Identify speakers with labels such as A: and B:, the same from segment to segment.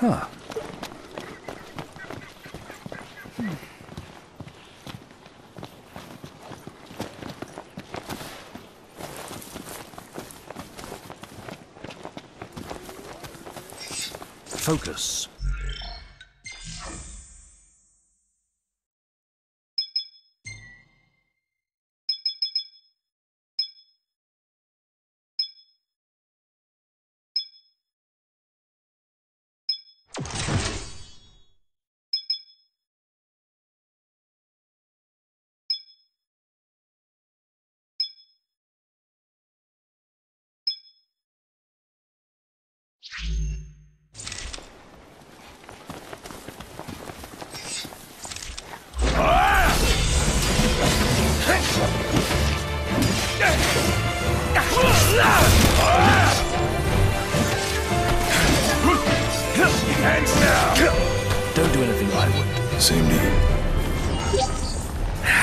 A: Huh.
B: Hmm. Focus.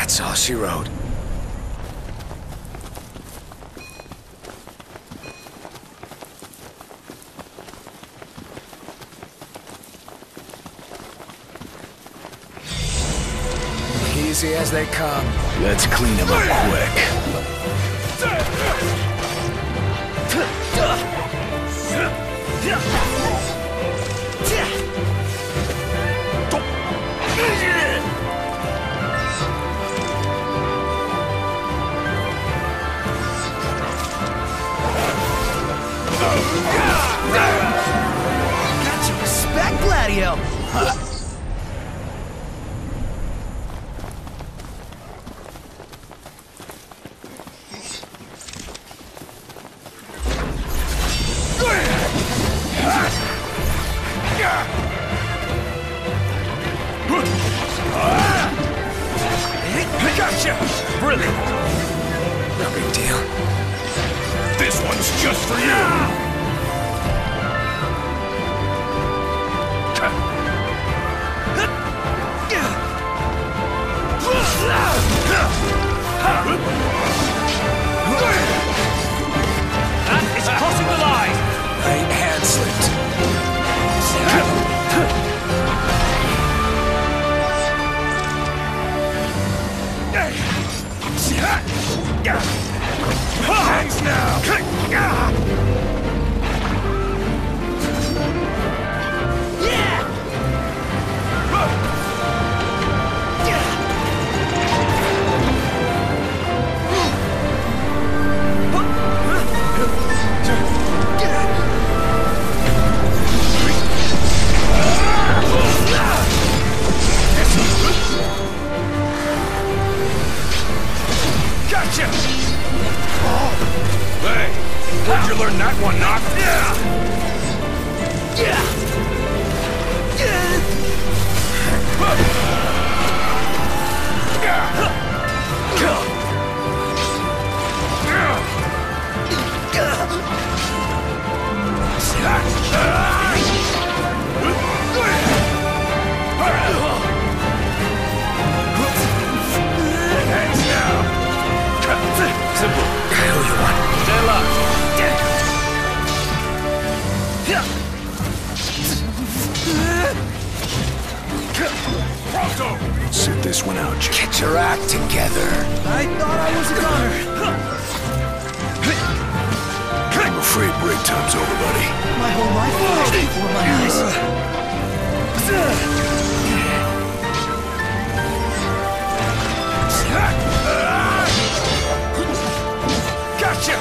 A: That's all she wrote. Easy as they come.
B: Let's clean him up quick.
C: Got your respect, Gladio.
A: Gotcha!
B: Pronto. Sit this one out, Jim.
A: Get your act together.
C: I thought I was a goner.
B: I'm afraid break time's over, buddy.
C: My whole life flashed before my eyes.
A: Gotcha!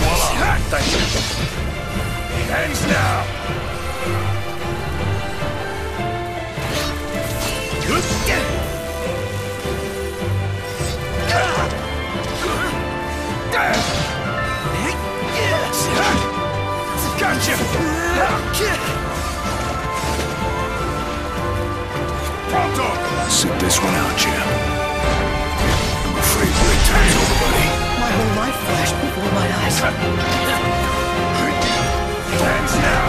A: Voila! Thank you. Hands now! Gotcha!
B: Pronto. Sit this one out, Jim. I'm afraid break time's over, buddy.
C: My whole life flashed before my eyes.
A: Hands now!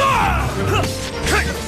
A: Ah!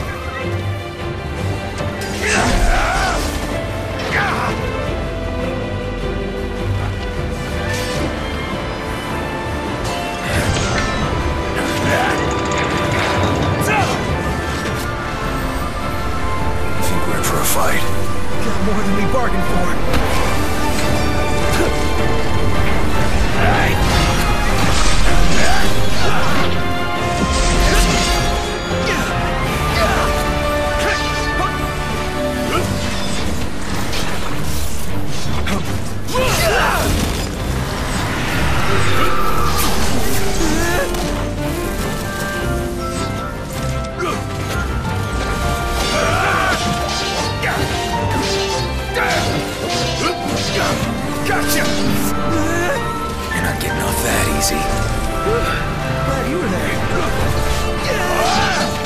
A: fight.
C: Got more than we bargained for.
A: Gotcha! You're not getting off that easy.
C: Glad you were there.
A: And ah!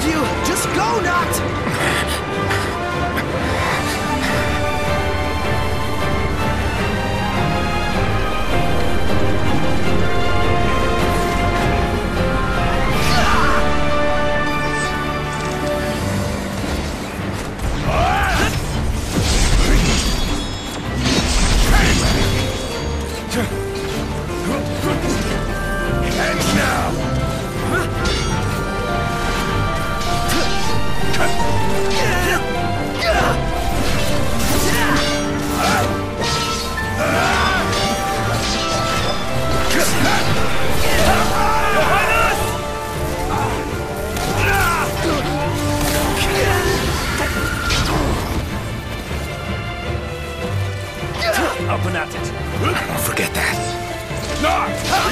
C: Don't argue. Just go,
A: Noct.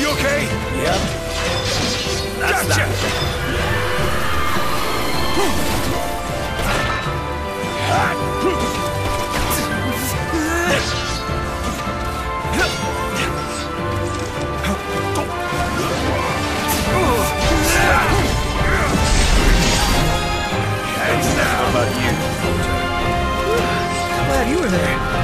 A: you okay?
D: Yep. That's
A: Gotcha!
D: that. What about you?
C: Glad you were there.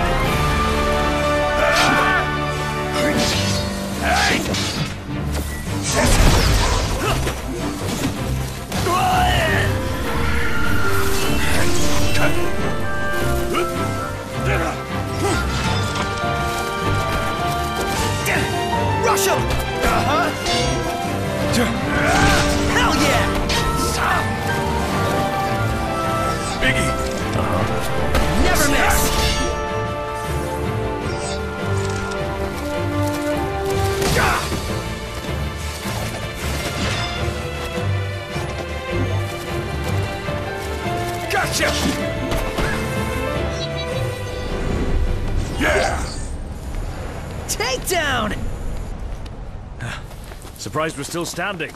A: Surprised we're still standing.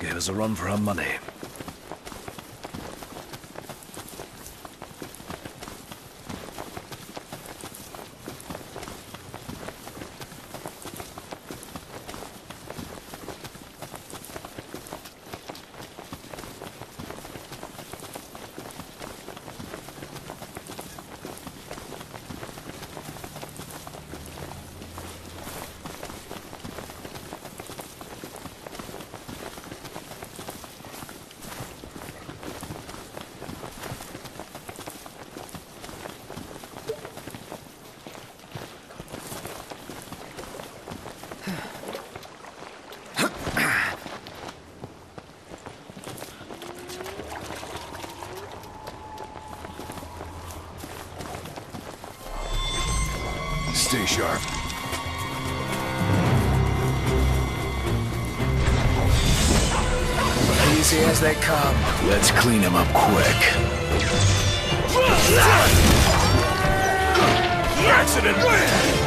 A: Gave us a run for our money.
B: Sharp.
D: Easy as they come.
B: Let's clean him up quick.
A: Accident!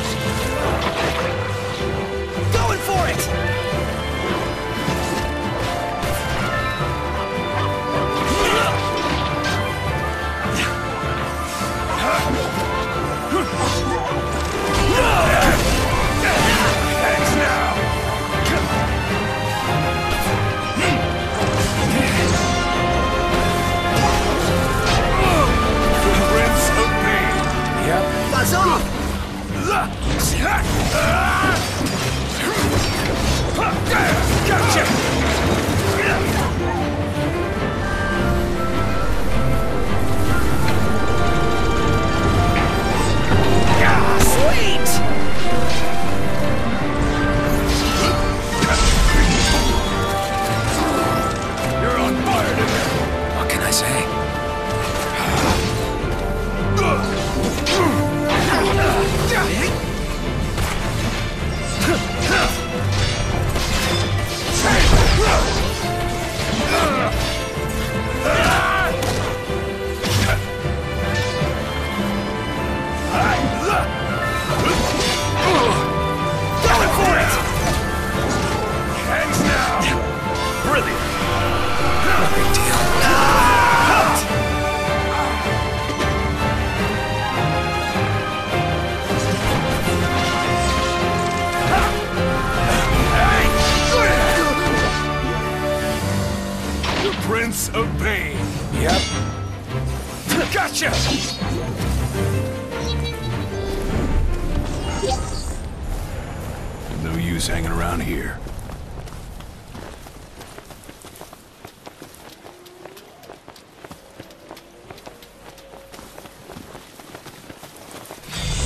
A: 呃啊起
D: 来
A: 呃
B: 啊哈干干去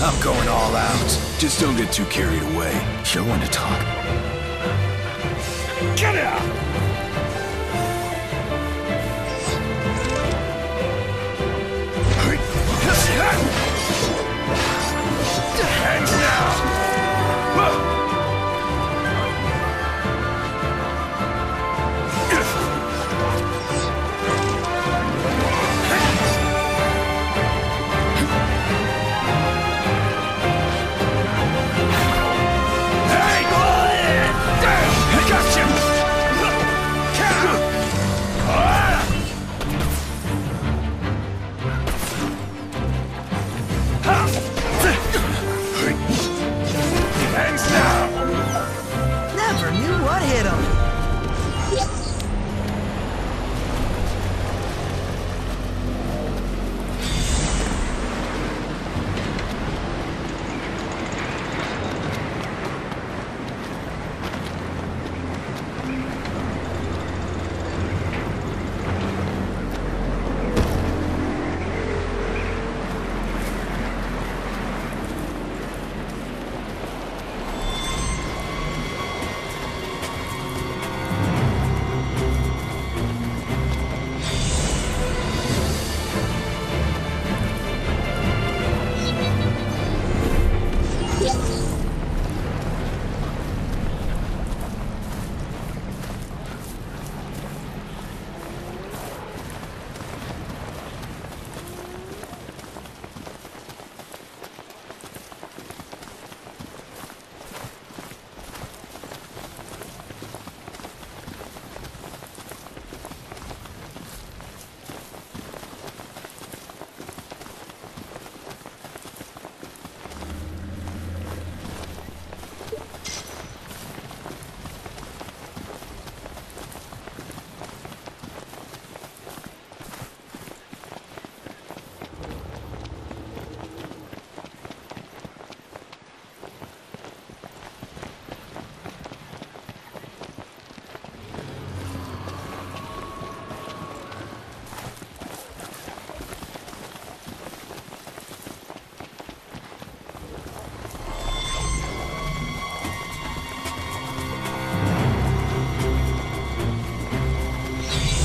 D: I'm going all out.
B: Just don't get too carried away.
D: You're one to talk.
A: Get out!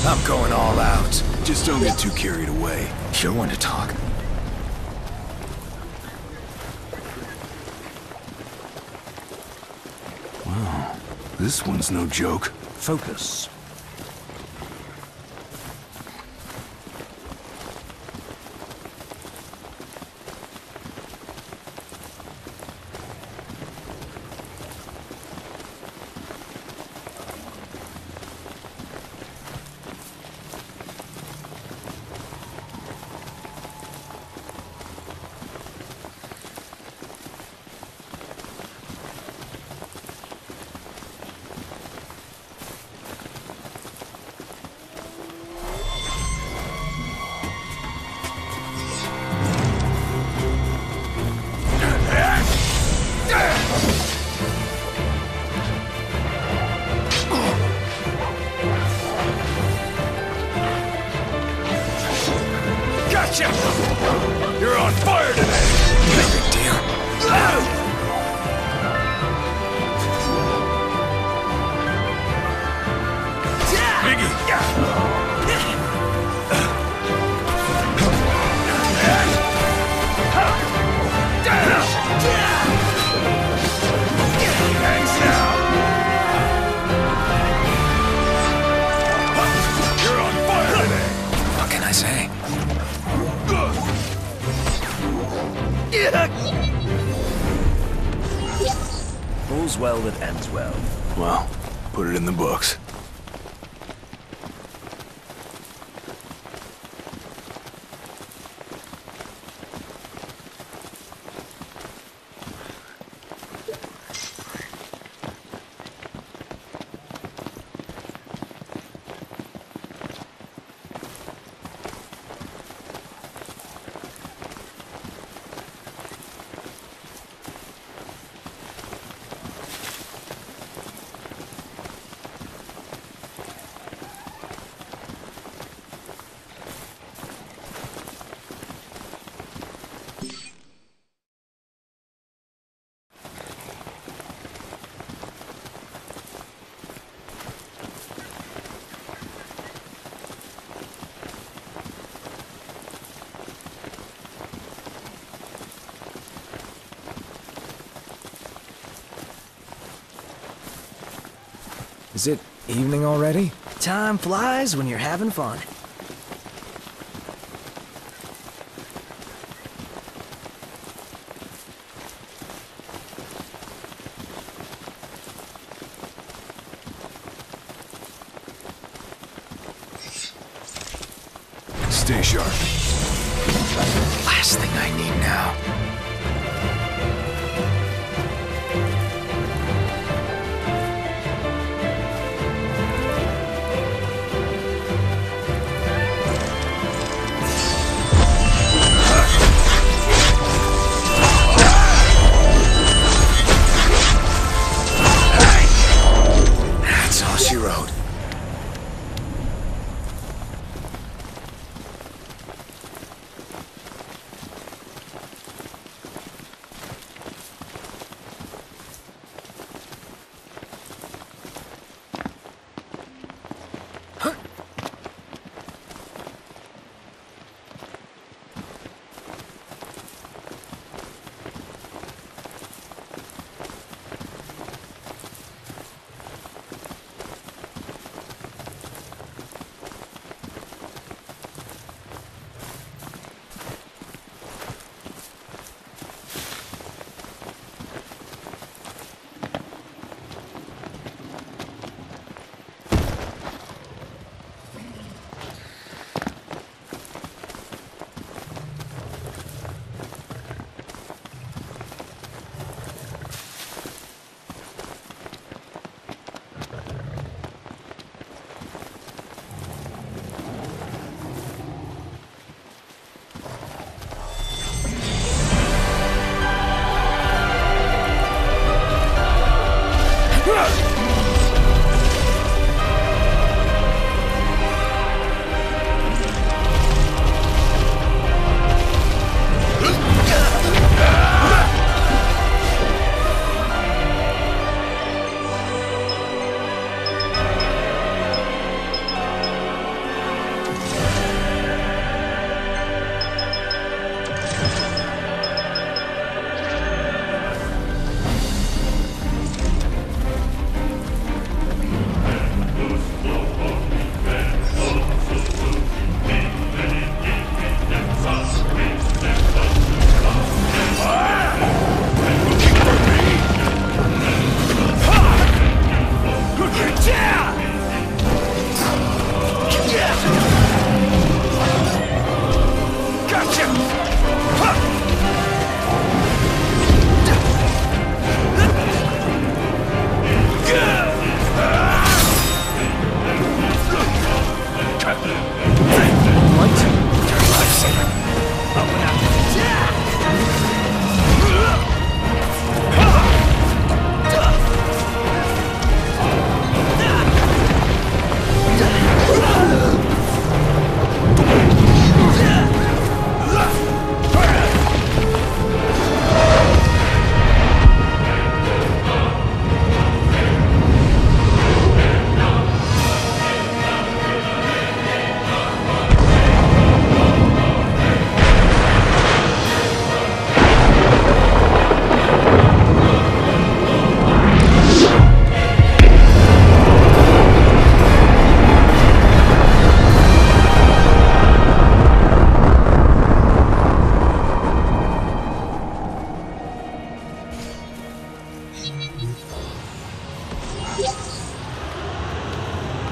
D: I'm going all out.
B: Just don't get too carried away.
D: You're one to talk. Wow.
B: This one's no joke.
A: Focus.
D: Is it evening already?
C: Time flies when you're having fun.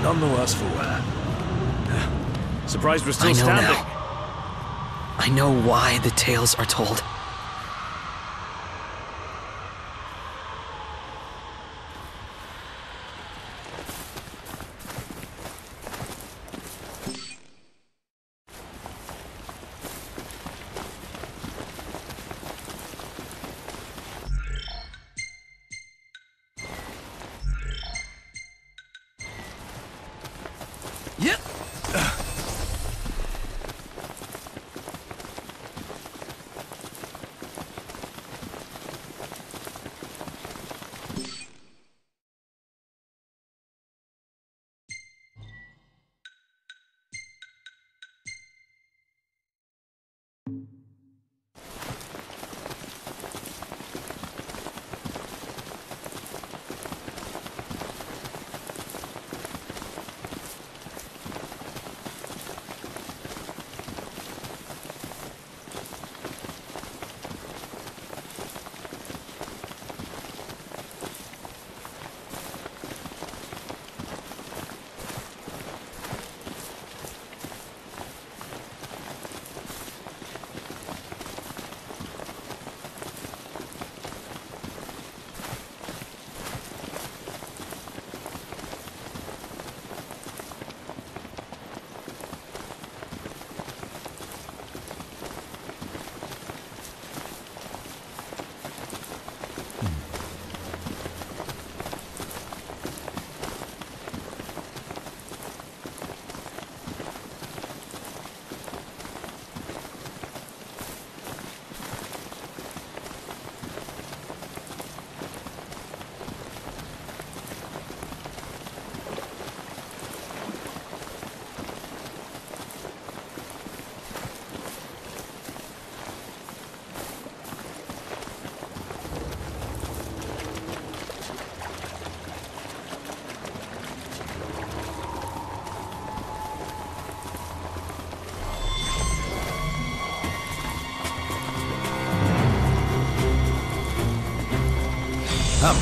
A: None the worse for wear. Surprised we're still
C: I know
A: standing.
C: now. I know why the tales are told.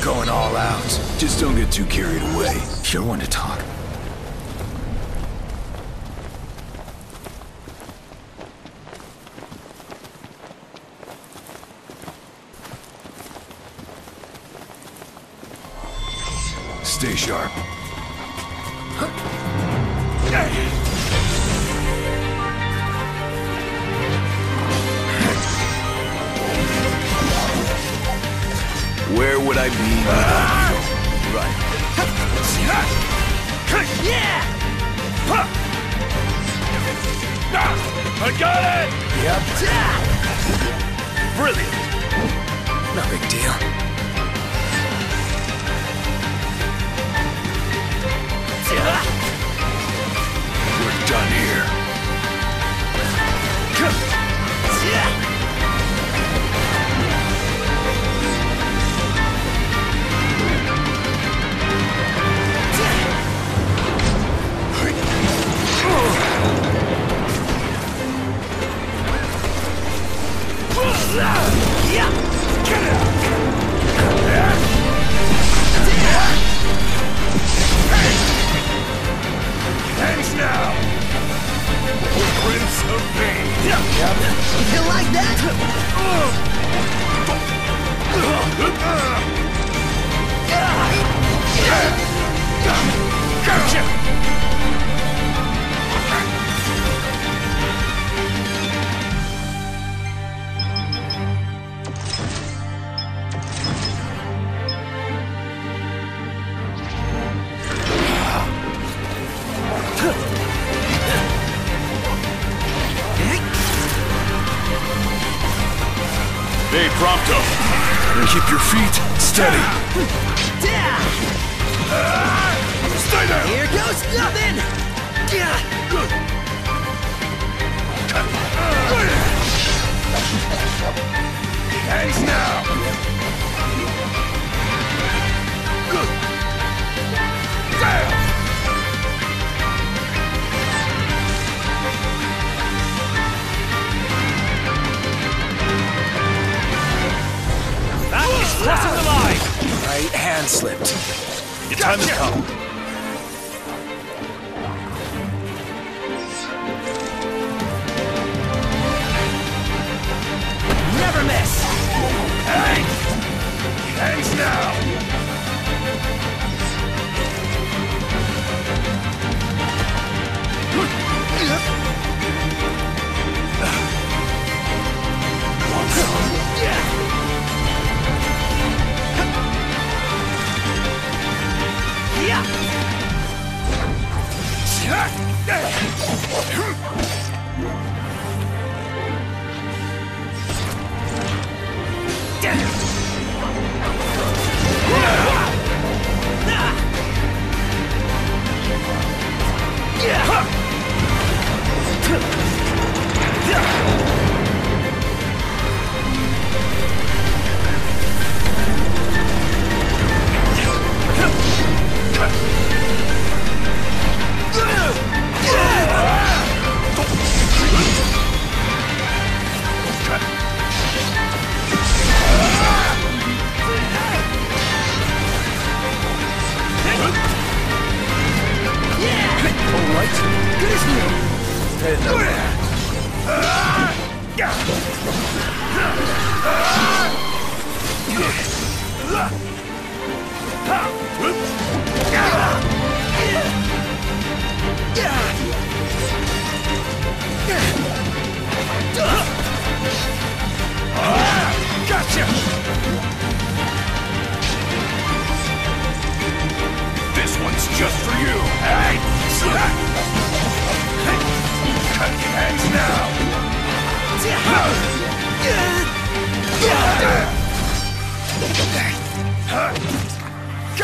B: Going all out. Just don't get too carried away. You're one to talk. Stay sharp. Where would I be without you? Right.
C: Yeah!
A: I got it!
B: Yep.
A: Brilliant!
C: No big deal.
B: We're done here.
A: Now! Prince of Pain!
C: You like that?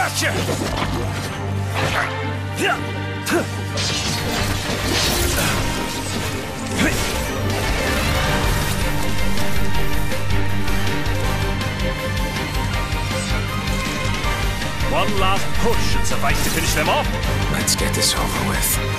A: Gotcha! One last push should suffice to finish them off.
D: Let's get this over with.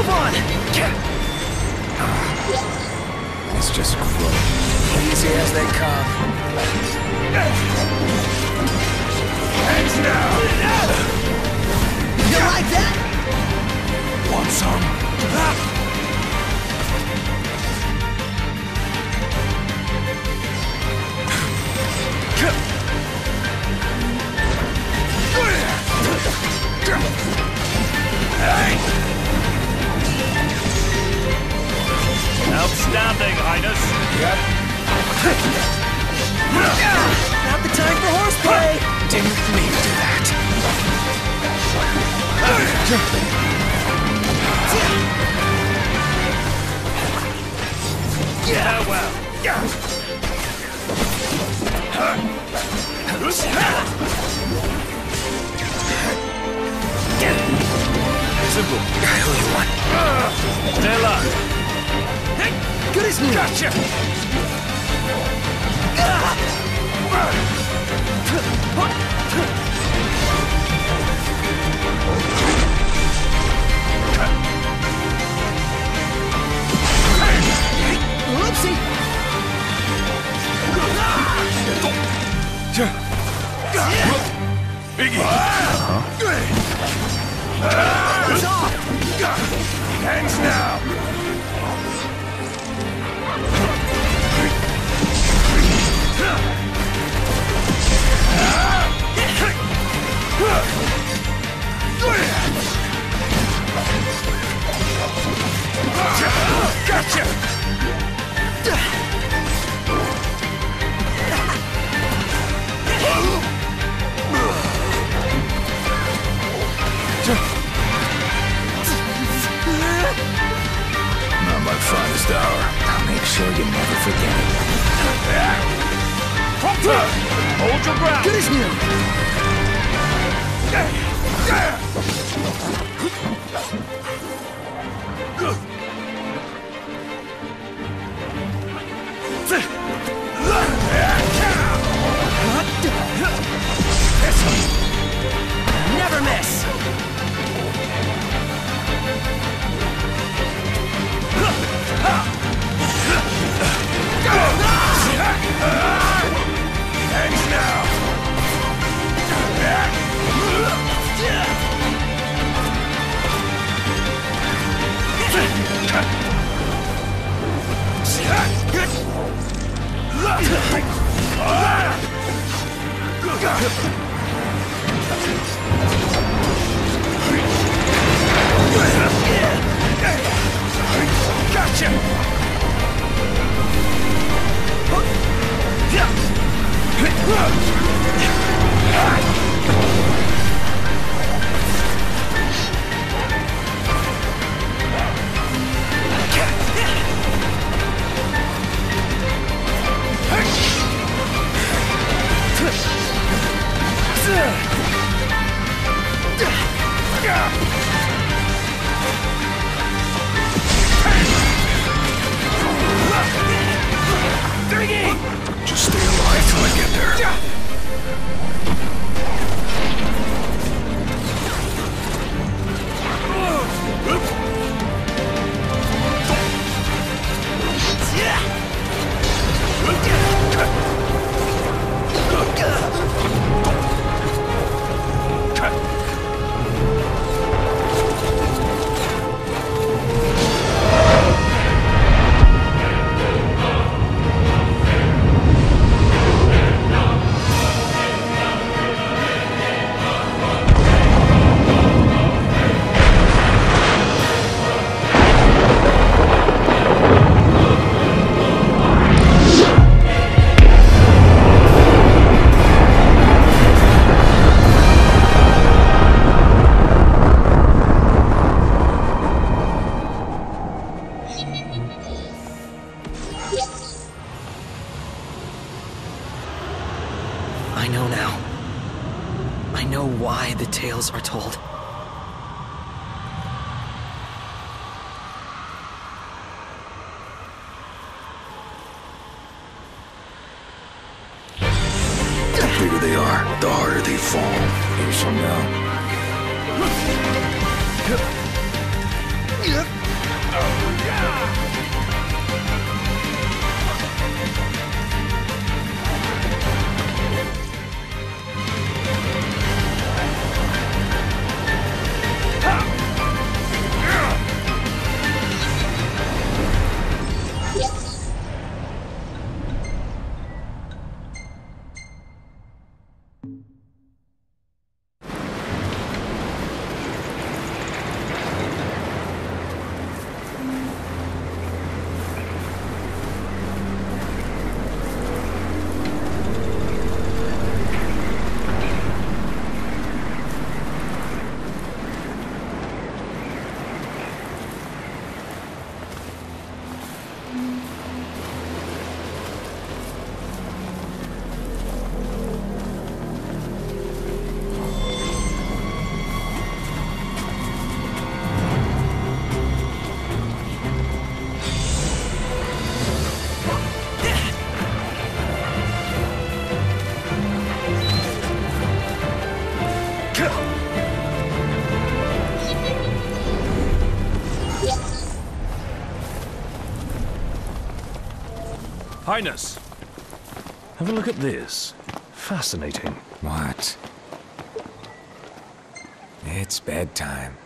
C: move on!
D: Let's just grow. Easy as they come.
A: Hands now!
C: You like that?
B: Want some? Ah!
A: Outstanding, Highness. Yep.
C: Not the time for horseplay!
D: sure you never forget it.
A: Hold your ground!
C: Get his knee! Never miss!
A: Gotcha!
D: Yeah. I
B: know why the tales are told.
A: Highness, have a look at this. Fascinating.
D: What? It's bedtime.